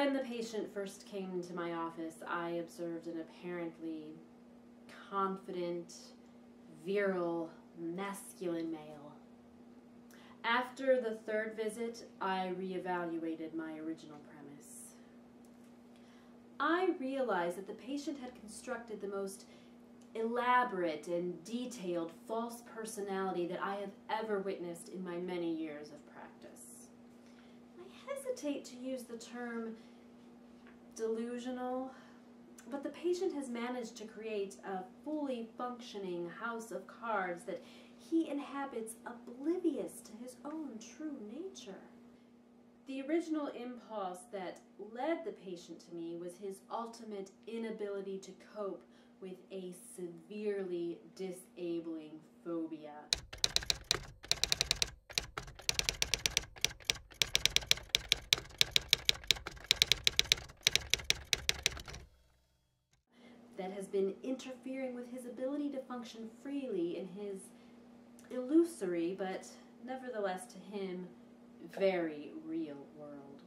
When the patient first came into my office, I observed an apparently confident, virile, masculine male. After the third visit, I reevaluated my original premise. I realized that the patient had constructed the most elaborate and detailed false personality that I have ever witnessed in my many years of practice. I hesitate to use the term delusional, but the patient has managed to create a fully functioning house of cards that he inhabits oblivious to his own true nature. The original impulse that led the patient to me was his ultimate inability to cope with a severely disabling phobia. That has been interfering with his ability to function freely in his illusory, but nevertheless to him, very real world.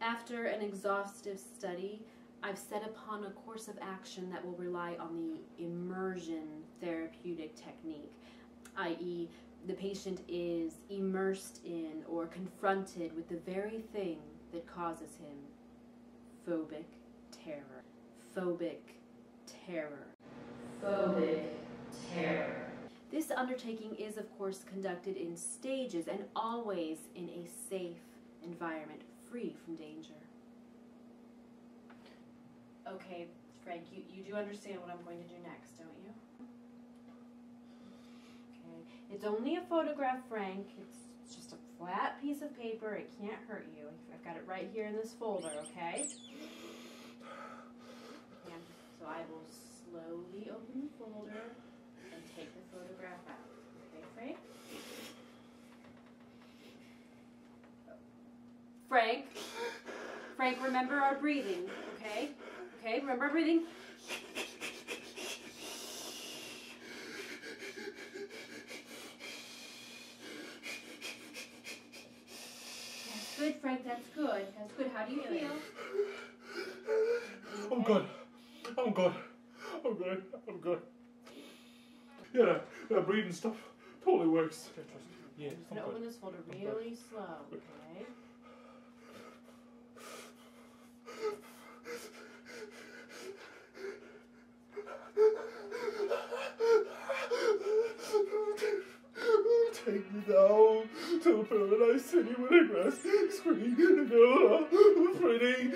After an exhaustive study, I've set upon a course of action that will rely on the immersion therapeutic technique, i.e., the patient is immersed in or confronted with the very thing that causes him phobic terror. Phobic terror. Phobic terror. This undertaking is, of course, conducted in stages and always in a safe environment, free from danger. Okay, Frank, you, you do understand what I'm going to do next, don't you? Okay, it's only a photograph, Frank. It's just a flat piece of paper. It can't hurt you. I've got it right here in this folder, okay? So I will slowly open the folder and take the photograph out. Okay, Frank? Frank? Frank, remember our breathing, okay? Okay, remember our breathing. That's good, Frank. That's good. That's good. How do you feel? Oh, I'm good. I'm good. I'm good. I'm good. Yeah, that, that breathing stuff totally works. Yeah, I'm I'm gonna open good. this folder really slow, okay? Take me down to paradise city where the grass is green, the girl pretty.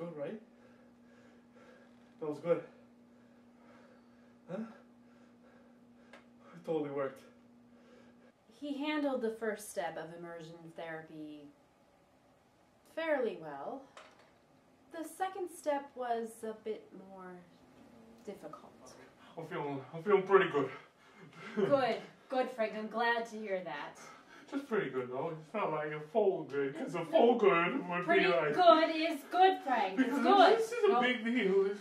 Good, right? That was good. Huh? It totally worked. He handled the first step of immersion therapy fairly well. The second step was a bit more difficult. I'm feeling, I'm feeling pretty good. Good, good, Frank. I'm glad to hear that. Just pretty good though. It's not like a full good, because a full good would Pretty be like. good is good, Frank. It's Because good. This is a No, big deal. This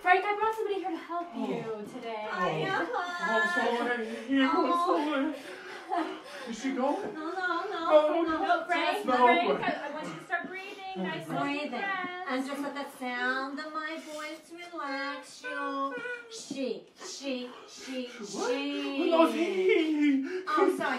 Frank, I brought somebody here to help oh. you today. oh, I'm sorry. You I'm sorry. Is she going? No, no, no. No, No, Frank, Just No, Frank, but- I, I want you to start breathing. Nice and breathing. deep And breaths. just let the sound of my voice relax you. She, she, she, What? she. No, he. Oh, sorry.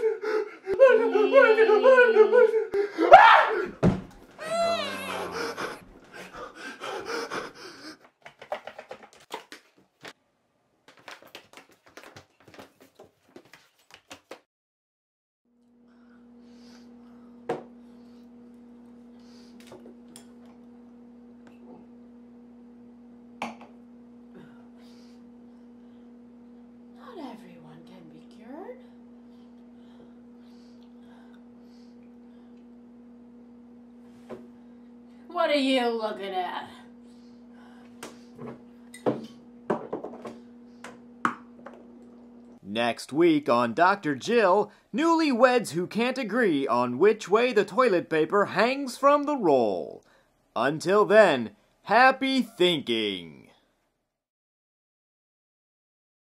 Everyone can be cured. What are you looking at? Next week on Dr. Jill, newlyweds who can't agree on which way the toilet paper hangs from the roll. Until then, happy thinking.